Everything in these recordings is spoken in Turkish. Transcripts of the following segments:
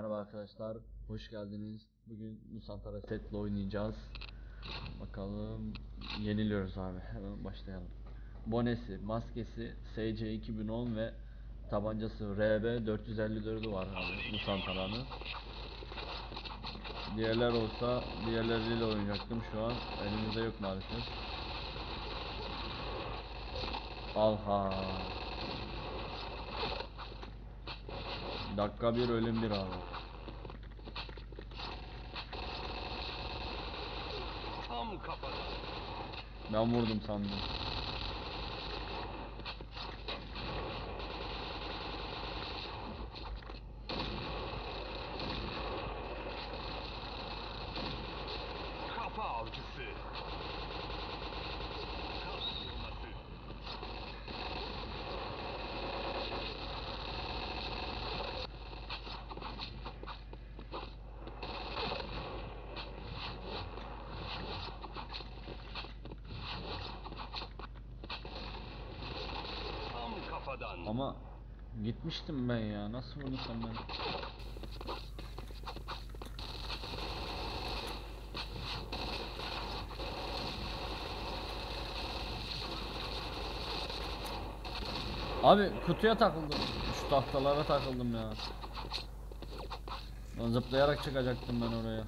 Merhaba arkadaşlar, hoş geldiniz. Bugün Nusantara setle oynayacağız. Bakalım, yeniliyoruz abi. Hemen başlayalım. Bonesi, maskesi SC 2010 ve tabancası RB 454'ü var abi Nusantara'nın. Diğerler olsa diğerleriyle oynayacaktım şu an. Elimizde yok maalesef. Alha. Dakika bir ölüm bir abi. Tam kafadan. Ben vurdum sandım. Kafa avcısı. Kas vurması. Tam kafadan. Ama gitmiştim ben ya. Nasıl vurursam ben? Abi kutuya takıldım. Şu tahtalara takıldım ya. Lan zıplayarak çıkacaktım ben oraya.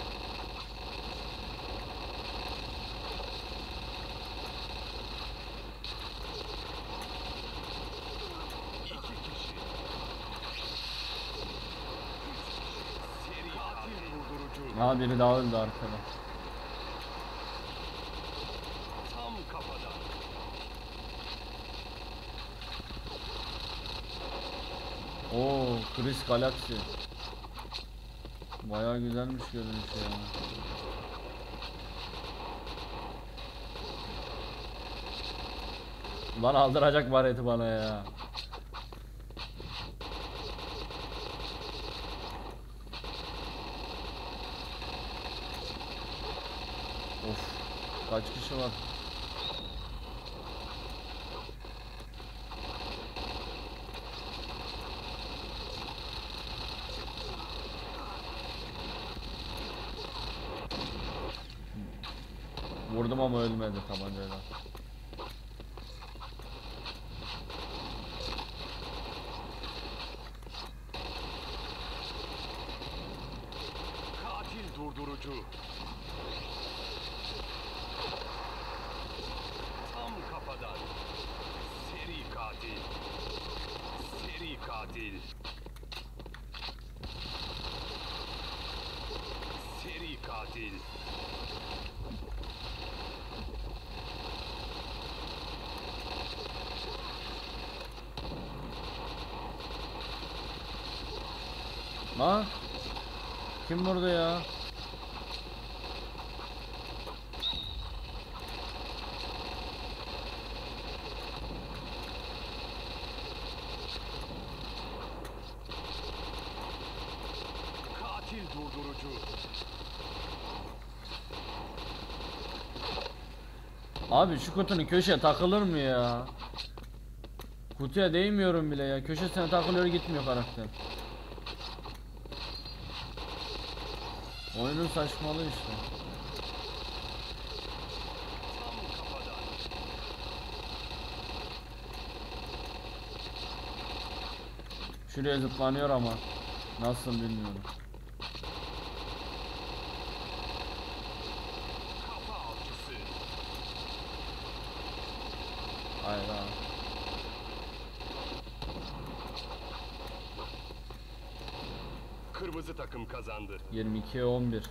İki kişi. Seri katil vurdurucu. Ha biri daha öldü arkada. Tam kafadan. Oo, Chris Galaxy. Bayağı güzelmiş görünüşü ya. Lan aldıracak bareti bana ya. Kaç kişi var? Vurdum ama ölmedi tabancayla. Katil durdurucu. Tam kafadan. Seri katil. Seri katil. Seri katil. Lan kim vurdu ya? Katil durdurucu. Abi şu kutunun köşeye takılır mı ya? Kutuya değmiyorum bile ya. Köşesine takılıyor gitmiyor karakter. Oyunun saçmalığı işte. Şuraya zıplanıyor ama. Nasıl bilmiyorum. Kafa avcısı. Hayır abi. Kırmızı takım kazandı. 22'ye 11.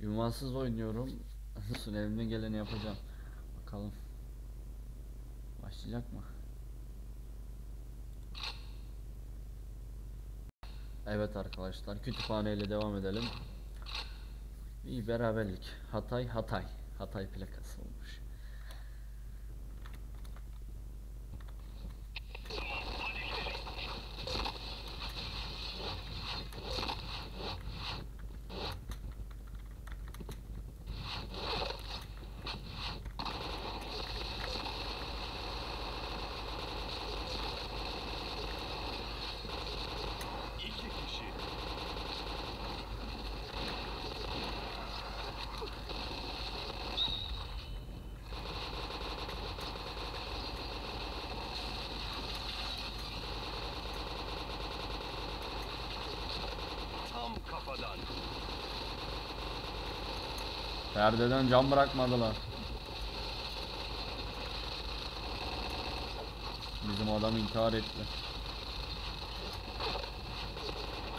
Ünvansız oynuyorum. Nasıl elimden geleni yapacağım. Bakalım. Başlayacak mı? Evet arkadaşlar kütüphaneyle devam edelim. İyi beraberlik. Hatay Hatay. Hatay plakası olmuş. Perdeden cam bırakmadılar. Bizim adam intihar etti.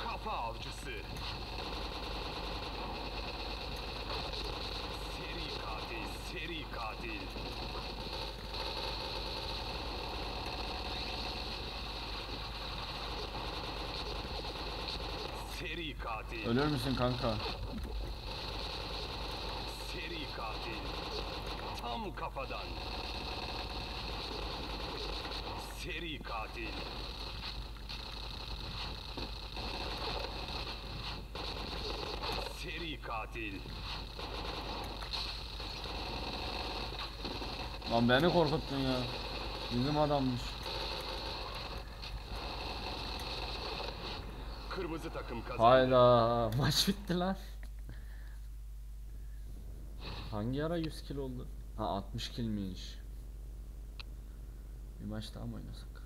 Kafa avcısı. Seri katil, seri katil. Seri katil, Ölür müsün kanka? Tam kafadan. Seri katil. Seri katil. Lan beni korkuttun ya. Bizim adammış. Kırmızı takım kazandı. Hayda maç bitti lan. Hangi ara 100 kill oldu? Ha 60 killmiş. Bir maç daha mı oynasak?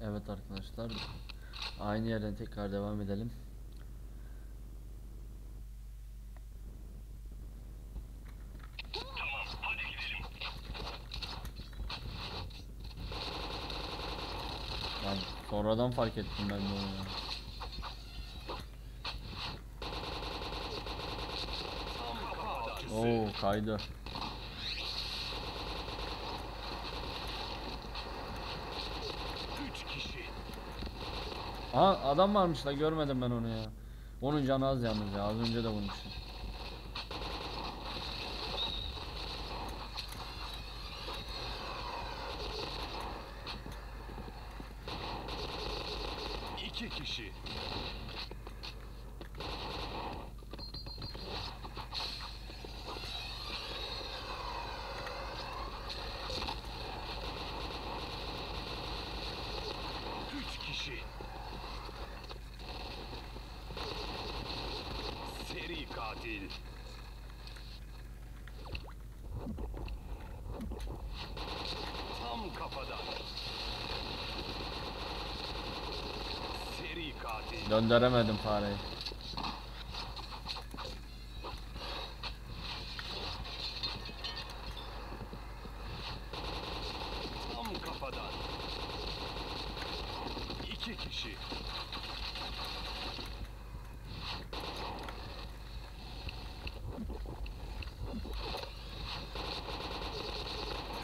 Evet arkadaşlar. Aynı yerden tekrar devam edelim. Lan sonradan fark ettim ben de onu ya. Tam kafadan. Oo kaydı. Aha adam varmış da görmedim ben onu ya. Onun canı az yalnız ya az önce de vurmuştum. İki kişi. Üç kişi. Seri katil. Tam kafadan. Seri katil. Döndüremedim fareyi. Tam kafadan. İki kişi.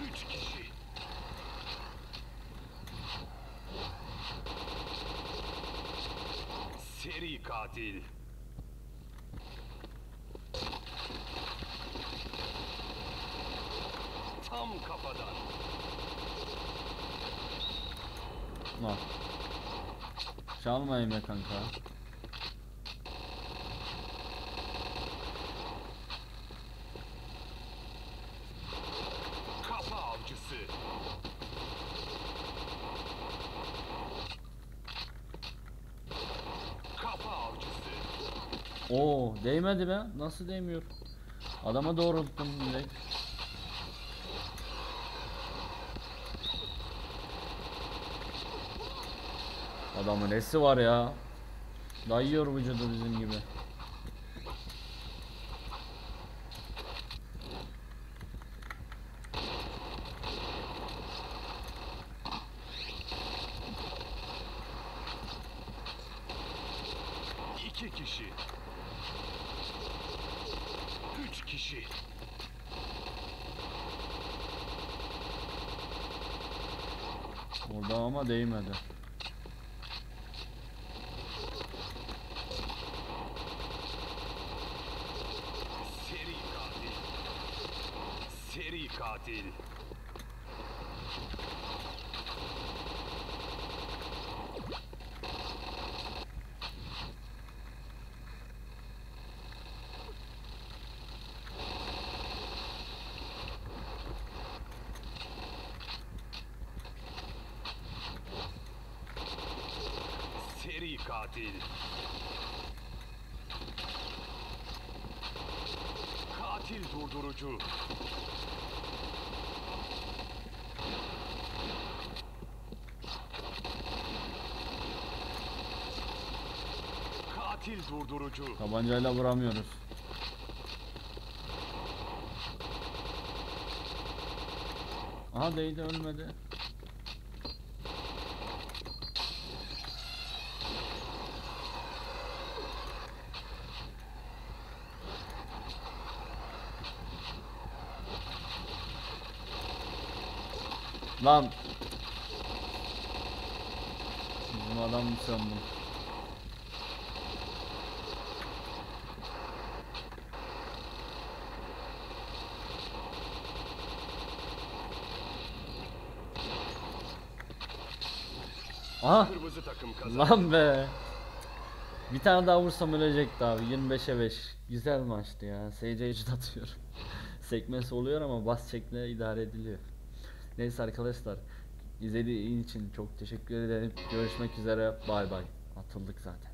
Üç kişi. Seri katil. Tam kafadan. Lan. Çalmayayım ya kanka. Kafa avcısı. Kafa avcısı. Oo değmedi be. Nasıl değmiyor? Adama doğrulttum direkt. Adamın nesi var ya? Dayıyor vücudu bizim gibi. İki kişi. Üç kişi. Orada ama değmedi. Seri katil. Seri katil. Seri katil. Katil durdurucu. Katil durdurucu. Tabancayla vuramıyoruz. Aha değdi ölmedi. Lan. Bizim adam mı sandım? Aha. Lan be. Bir tane daha vursam ölecekti abi. 25'e 5. Güzel maçtı ya. SC için atıyorum. Sekmesi oluyor ama bas çekme idare ediliyor. Neyse arkadaşlar. İzlediğiniz için çok teşekkür ederim. Görüşmek üzere. Bay bay. Atıldık zaten.